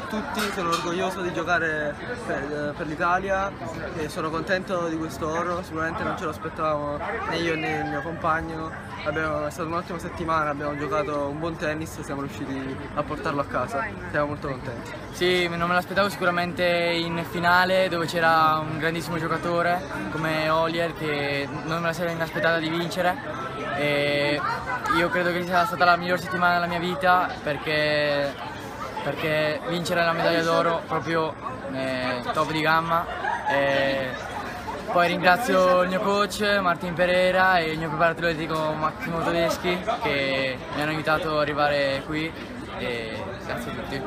tutti, sono orgoglioso di giocare per, per l'Italia e sono contento di questo oro, sicuramente non ce lo aspettavamo né io né il mio compagno, abbiamo, è stata un'ottima settimana, abbiamo giocato un buon tennis e siamo riusciti a portarlo a casa, siamo molto contenti. Sì, non me l'aspettavo sicuramente in finale dove c'era un grandissimo giocatore come Olier che non me la sarei aspettata di vincere. E io credo che sia stata la miglior settimana della mia vita perché, perché vincere la medaglia d'oro proprio eh, top di gamma. E poi ringrazio il mio coach Martin Pereira e il mio preparatore atletico Massimo Tedeschi che mi hanno aiutato ad arrivare qui e grazie a tutti.